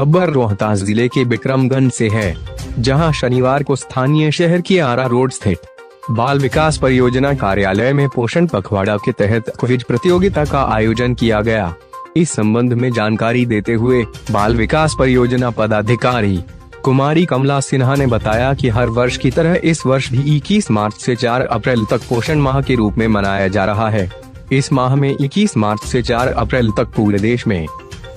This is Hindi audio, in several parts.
खबर रोहतास ज़िले के बिक्रमगंज से है, जहाँ शनिवार को स्थानीय शहर की आरा रोड स्थित बाल विकास परियोजना कार्यालय में पोषण पखवाड़ा के तहत क्विज प्रतियोगिता का आयोजन किया गया। इस संबंध में जानकारी देते हुए बाल विकास परियोजना पदाधिकारी कुमारी कमला सिन्हा ने बताया कि हर वर्ष की तरह इस वर्ष भी 21 मार्च से 4 अप्रैल तक पोषण माह के रूप में मनाया जा रहा है। इस माह में 21 मार्च से 4 अप्रैल तक पूरे देश में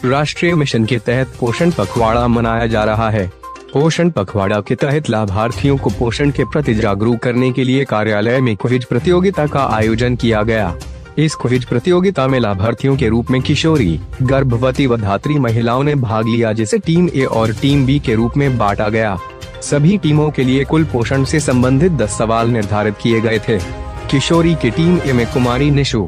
राष्ट्रीय मिशन के तहत पोषण पखवाड़ा मनाया जा रहा है। पोषण पखवाड़ा के तहत लाभार्थियों को पोषण के प्रति जागरूक करने के लिए कार्यालय में क्विज प्रतियोगिता का आयोजन किया गया। इस क्विज प्रतियोगिता में लाभार्थियों के रूप में किशोरी, गर्भवती व धात्री महिलाओं ने भाग लिया जिसे टीम ए और टीम बी के रूप में बांटा गया। सभी टीमों के लिए कुल पोषण से संबंधित दस सवाल निर्धारित किए गए थे। किशोरी की टीम ए में कुमारी निशु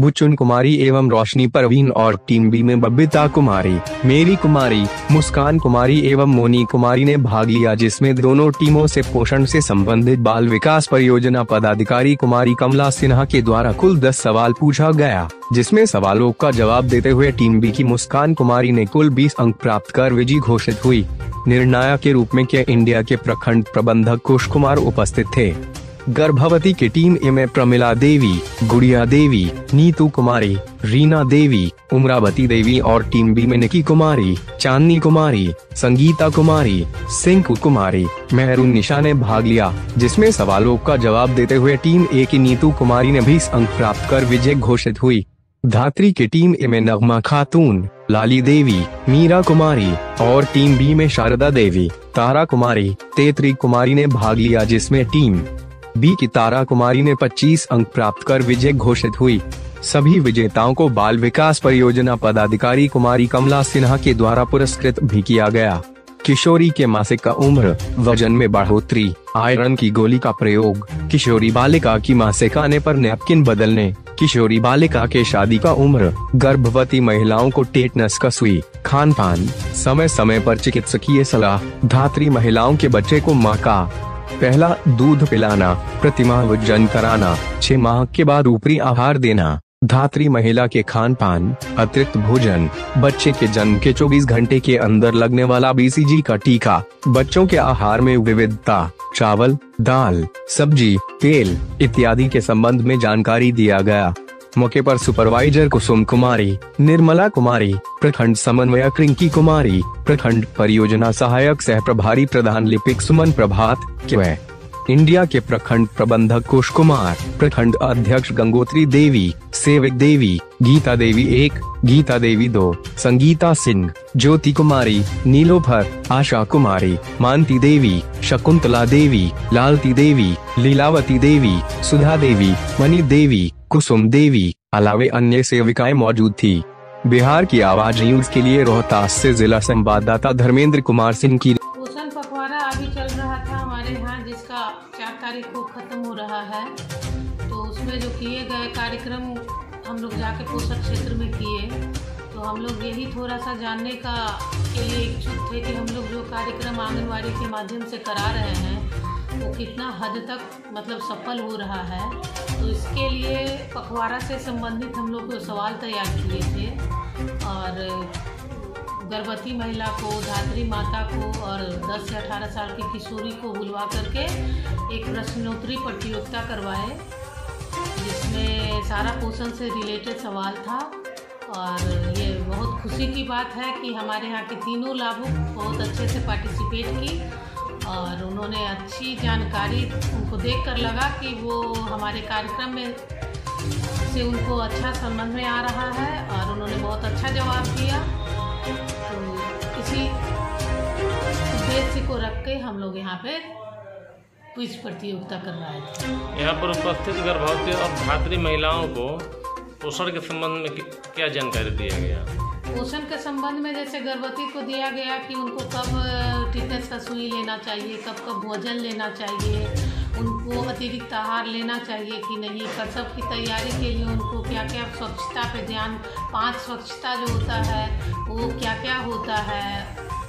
बुचुन कुमारी एवं रोशनी परवीन और टीम बी में बबिता कुमारी, मेरी कुमारी, मुस्कान कुमारी एवं मोनी कुमारी ने भाग लिया, जिसमें दोनों टीमों से पोषण से संबंधित बाल विकास परियोजना पदाधिकारी कुमारी कमला सिन्हा के द्वारा कुल दस सवाल पूछा गया, जिसमें सवालों का जवाब देते हुए टीम बी की मुस्कान कुमारी ने कुल बीस अंक प्राप्त कर विजयी घोषित हुई। निर्णायक के रूप में के इंडिया के प्रखंड प्रबंधक कुश कुमार उपस्थित थे? गर्भवती की टीम में प्रमिला देवी, गुड़िया देवी, नीतू कुमारी, रीना देवी, उमरावती देवी और टीम बी में निकी कुमारी, चांदनी कुमारी, संगीता कुमारी, सिंकू कुमारी मेहरून निशा ने भाग लिया, जिसमें सवालों का जवाब देते हुए टीम ए की नीतू कुमारी ने भी अंक प्राप्त कर विजय घोषित हुई। धात्री की टीम ए में नगमा खातून, लाली देवी, मीरा कुमारी और टीम बी में शारदा देवी, तारा कुमारी, तेतरी कुमारी ने भाग लिया, जिसमें टीम बी की तारा कुमारी ने 25 अंक प्राप्त कर विजय घोषित हुई। सभी विजेताओं को बाल विकास परियोजना पदाधिकारी कुमारी कमला सिन्हा के द्वारा पुरस्कृत भी किया गया। किशोरी के मासिक का उम्र, वज़न में बढ़ोतरी, आयरन की गोली का प्रयोग, किशोरी बालिका की मासिक आने पर नैपकिन बदलने, किशोरी बालिका के शादी का उम्र, गर्भवती महिलाओं को टेटनस का सुई खान पान समय समय पर चिकित्सकीय सलाह, धात्री महिलाओं के बच्चे को माँ का पहला दूध पिलाना, प्रतिमा वज़न कराना, छह माह के बाद ऊपरी आहार देना। धात्री महिला के खान पान अतिरिक्त भोजन, बच्चे के जन्म के 24 घंटे के अंदर लगने वाला बीसीजी का टीका, बच्चों के आहार में विविधता, चावल, दाल, सब्ज़ी, तेल, इत्यादि के संबंध में जानकारी दिया गया। मौके पर सुपरवाइजर कुसुम कुमारी, निर्मला कुमारी, प्रखंड समन्वयक रिंकी कुमारी, प्रखंड परियोजना सहायक सह प्रभारी प्रधान लिपिक सुमन प्रभात इंडिया के प्रखंड प्रबंधक कुश कुमार, प्रखंड अध्यक्ष गंगोत्री देवी, सेवक देवी, गीता देवी एक, गीता देवी दो, संगीता सिंह, ज्योति कुमारी, नीलोफर, आशा कुमारी, मानती देवी, शकुंतला देवी, लालती देवी, लीलावती देवी, सुधा देवी मनी देवी, कुसुम देवी, अलावे अन्य सेविकाएँ मौजूद थी। बिहार की आवाज़ न्यूज़ के लिए रोहतास से जिला संवाददाता धर्मेंद्र कुमार सिंह की पखवाड़ा अभी चल रहा था हमारे यहाँ, जिसका चार तारीख को खत्म हो रहा है। तो उसमें जो किए गए कार्यक्रम हम लोग जाके पोषण क्षेत्र में किए। तो हम लोग यही थोड़ा सा जानने का के लिए इच्छुक थे कि हम लोग जो कार्यक्रम आंगनवाड़ी के माध्यम से करा रहे हैं, वो कितना हद तक मतलब सफल हो रहा है। तो इसके लिए पखवाड़ा से संबंधित हम लोग सवाल तैयार किए थे और गर्भवती महिला को, धात्री माता को और 10 से 18 साल की किशोरी को बुलवा करके एक प्रश्नोत्तरी प्रतियोगिता करवाए, जिसमें सारा पोषण से रिलेटेड सवाल था। और ये बहुत खुशी की बात है कि हमारे यहाँ के तीनों लाभुक बहुत अच्छे से पार्टिसिपेट की और उन्होंने अच्छी जानकारी उनको देख कर लगा कि वो हमारे कार्यक्रम में से उनको अच्छा समझ में आ रहा है और उन्होंने बहुत अच्छा जवाब दिया। रख के हम लोग यहाँ पे क्विज प्रतियोगिता कर रहे थे यहाँ पर उपस्थित गर्भवती और धात्री महिलाओं को पोषण के संबंध में क्या जानकारी दिया गया पोषण के संबंध में जैसे गर्भवती को दिया गया कि उनको कब टिटनेस का सुई लेना चाहिए कब कब भोजन लेना चाहिए उनको अतिरिक्त आहार लेना चाहिए कि नहीं प्रसव की तैयारी के लिए उनको क्या क्या स्वच्छता पे ध्यान पाँच स्वच्छता जो होता है वो क्या क्या होता है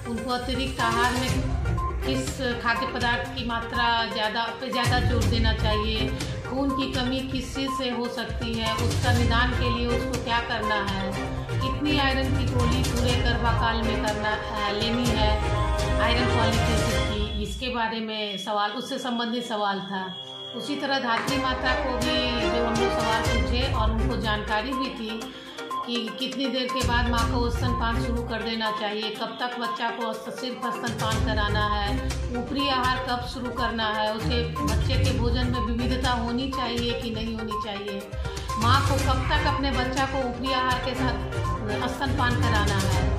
उनको अतिरिक्त आहार में किस खाद्य पदार्थ की मात्रा ज़्यादा, पे ज़्यादा ज़ोर देना चाहिए। खून की कमी किस चीज़ से हो सकती है? उसका निदान के लिए उसको क्या करना है? कितनी आयरन की गोली पूरे गर्भाकाल में करना लेनी है? आयरन एसिड की इसके बारे में सवाल, उससे संबंधित सवाल था। उसी तरह धात्री माता को भी जो हम लोग सवाल पूछे और उनको जानकारी भी थी कि कितनी देर के बाद माँ को स्तनपान शुरू कर देना चाहिए? कब तक बच्चा को सिर्फ़ स्तनपान कराना है? ऊपरी आहार कब शुरू करना है? उसे बच्चे के भोजन में विविधता होनी चाहिए कि नहीं होनी चाहिए? माँ को कब तक अपने बच्चा को ऊपरी आहार के साथ स्तनपान कराना है?